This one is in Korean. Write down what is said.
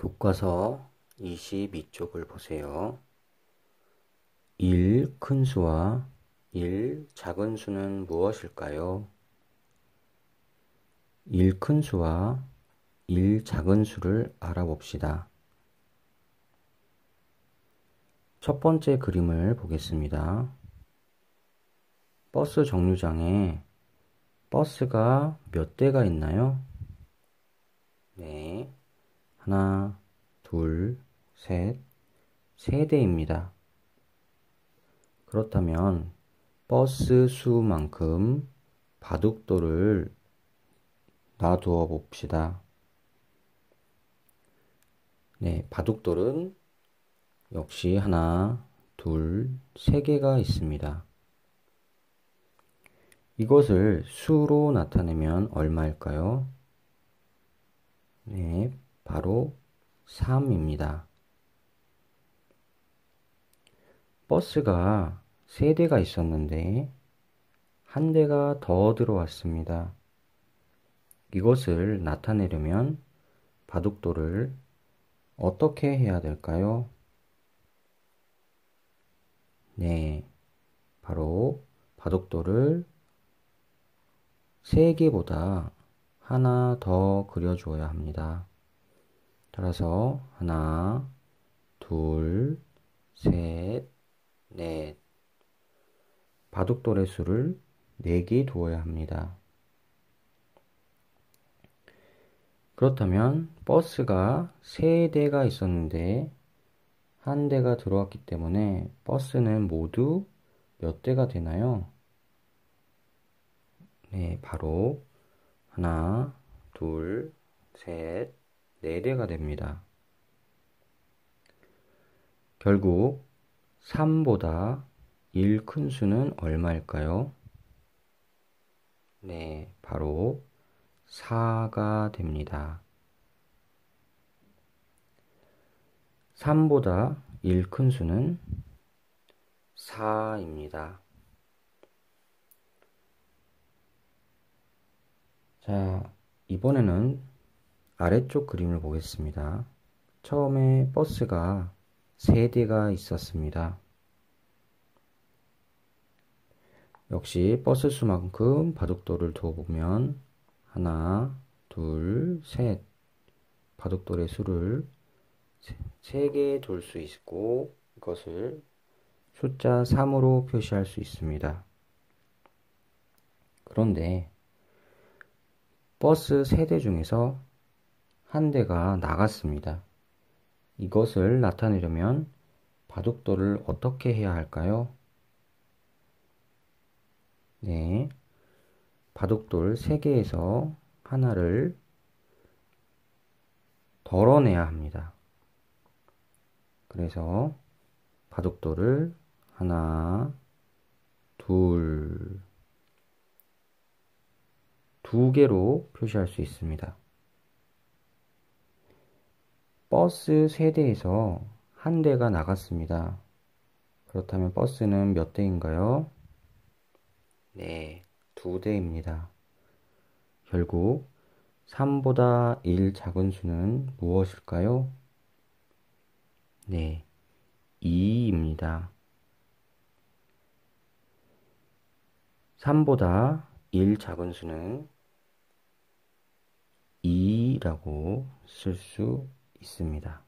교과서 22쪽을 보세요. 1 큰 수와 1 작은 수는 무엇일까요? 1 큰 수와 1 작은 수를 알아봅시다. 첫 번째 그림을 보겠습니다. 버스 정류장에 버스가 몇 대가 있나요? 네. 하나, 둘, 셋, 세 대입니다. 그렇다면 버스 수만큼 바둑돌을 놔두어 봅시다. 네, 바둑돌은 역시 하나, 둘, 세 개가 있습니다. 이것을 수로 나타내면 얼마일까요? 네, 바로 3입니다. 버스가 3대가 있었는데 한 대가 더 들어왔습니다. 이것을 나타내려면 바둑돌을 어떻게 해야 될까요? 네, 바로 바둑돌을 3개보다 하나 더 그려주어야 합니다. 따라서 하나, 둘, 셋, 넷. 바둑돌의 수를 4개 두어야 합니다. 그렇다면 버스가 3대가 있었는데 한 대가 들어왔기 때문에 버스는 모두 몇 대가 되나요? 네, 바로 하나, 둘, 셋, 4대가 됩니다. 결국 3보다 1 큰 수는 얼마일까요? 네, 바로 4가 됩니다. 3보다 1 큰 수는 4입니다. 자, 이번에는 아래쪽 그림을 보겠습니다. 처음에 버스가 3대가 있었습니다. 역시 버스 수만큼 바둑돌을 두어보면 하나, 둘, 셋 바둑돌의 수를 3개 둘 수 있고 이것을 숫자 3으로 표시할 수 있습니다. 그런데 버스 3대 중에서 한 대가 나갔습니다. 이것을 나타내려면 바둑돌을 어떻게 해야 할까요? 네. 바둑돌 3개에서 하나를 덜어내야 합니다. 그래서 바둑돌을 하나, 둘, 두 개로 표시할 수 있습니다. 버스 세대에서 한 대가 나갔습니다. 그렇다면 버스는 몇 대인가요? 네, 두 대입니다. 결국 3보다 1 작은 수는 무엇일까요? 네, 2입니다. 3보다 1 작은 수는 2라고 쓸 수 있습니다.